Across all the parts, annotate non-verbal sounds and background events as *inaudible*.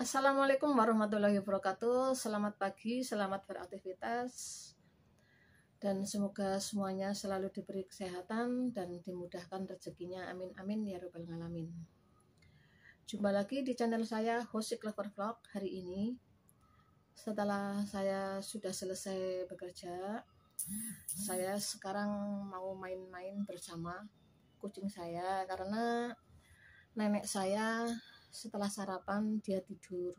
Assalamualaikum warahmatullahi wabarakatuh. Selamat pagi, selamat beraktivitas. Dan semoga semuanya selalu diberi kesehatan dan dimudahkan rezekinya. Amin amin ya rabbal alamin. Jumpa lagi di channel saya Hosik Lover Vlog hari ini. Setelah saya sudah selesai bekerja, saya sekarang mau main-main bersama kucing saya karena nenek saya setelah sarapan dia tidur.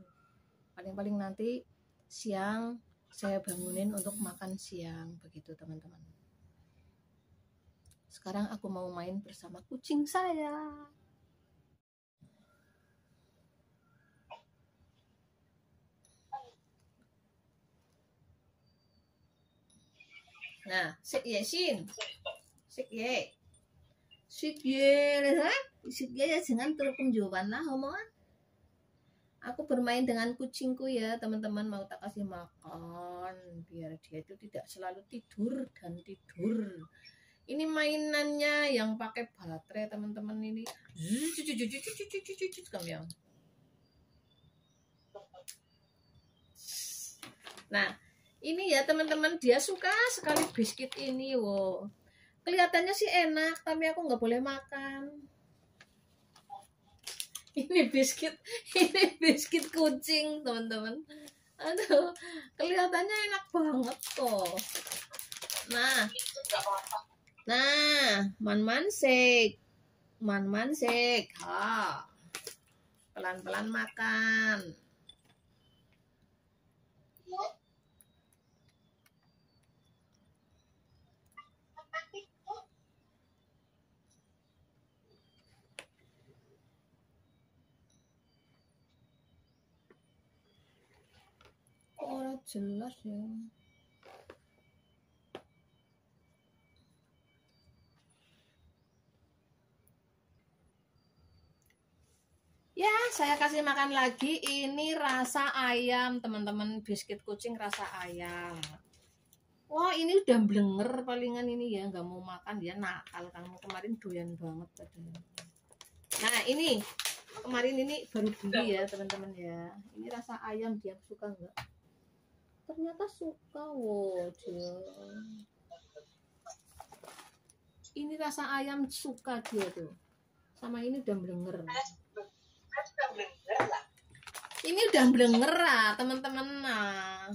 Paling-paling nanti siang saya bangunin untuk makan siang begitu teman-teman. Sekarang aku mau main bersama kucing saya. Nah sik ye sin sik ye sik ye ha sik ye ya jangan terus penjualan lah omongan. Aku bermain dengan kucingku ya teman-teman. Mau tak kasih makan biar dia itu tidak selalu tidur dan tidur. Ini mainannya yang pakai baterai teman-teman ini. Nah ini ya teman-teman. Dia suka sekali biskuit ini wow kelihatannya sih enak tapi aku nggak boleh makan. Ini biskuit *laughs* ini biskuit kucing teman-teman. Aduh kelihatannya enak banget kok. Nah nah man mansik man mansik ha pelan-pelan makan oh jelas ya Ya, saya kasih makan lagi. Ini rasa ayam, teman-teman. Biskuit kucing rasa ayam. Wah, ini udah blenger palingan ini ya. Nggak mau makan dia nakal. Kamu kemarin doyan banget katanya. Nah, ini. Kemarin ini baru beli ya, teman-teman ya. Ini rasa ayam. Dia suka nggak? Ternyata suka wow ini rasa ayam suka dia tuh. Sama ini udah blenger. Ini udah blenger lah teman-teman nah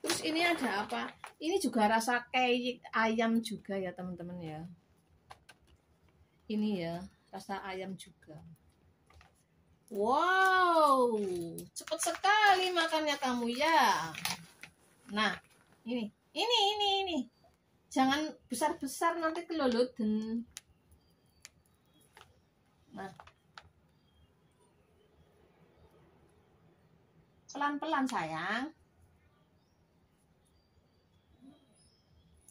terus ini ada apa? Ini juga rasa kayak ayam juga ya teman-teman ya. Ini ya rasa ayam juga. Wow, cepat sekali makannya kamu ya. Nah, ini, ini, ini, ini. Jangan besar-besar nanti keloloden. Nah. Pelan-pelan sayang.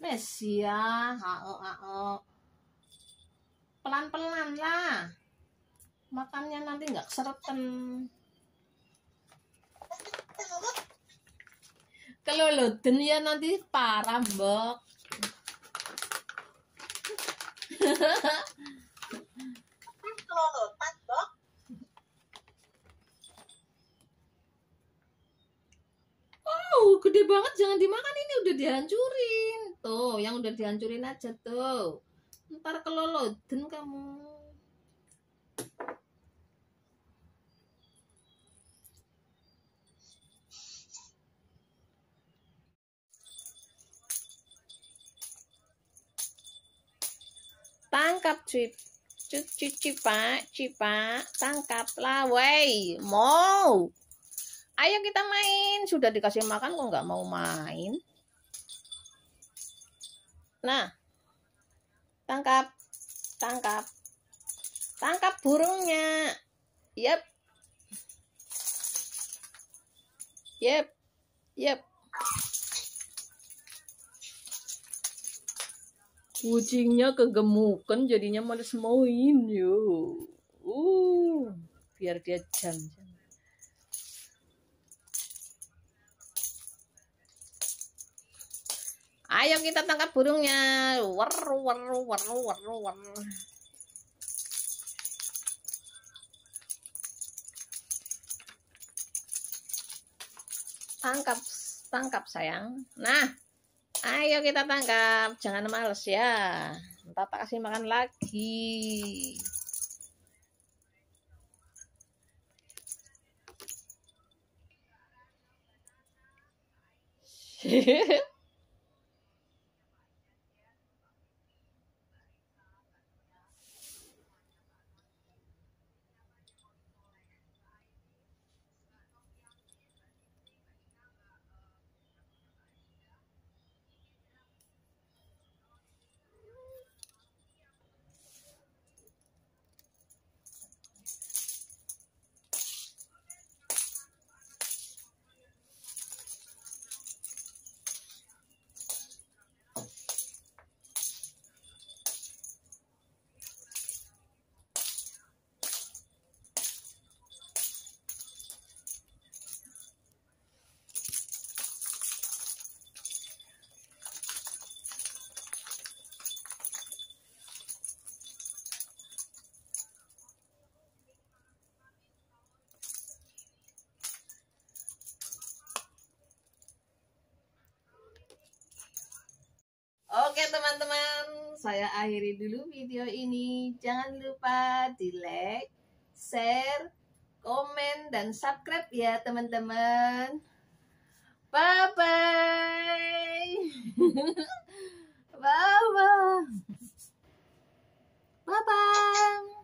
Mesia, hao, hao pelan-pelan lah. Makannya nanti nggak keseretan keloloden ya nanti parah mbok. Oh, gede banget. Jangan dimakan ini udah dihancurin. Tuh, yang udah dihancurin aja tuh ntar keloloden kamu. Tangkap cip. Cuci cipa cipa tangkaplah wey mau. Ayo kita main. Sudah dikasih makan kok nggak mau main? Nah Tangkap. Tangkap. Tangkap burungnya. Yep. Yep. Yep. Kucingnya kegemukan jadinya males main yo. Uh, biar dia jam. Ayo kita tangkap burungnya. War war war war war. Tangkap, tangkap sayang. Nah, ayo kita tangkap. Jangan males ya. Papa kasih makan lagi. Hehehe *laughs* saya akhiri dulu video ini. Jangan lupa di like, share, komen, dan subscribe ya teman-teman. Bye-bye. *laughs* Bye-bye. Bye-bye.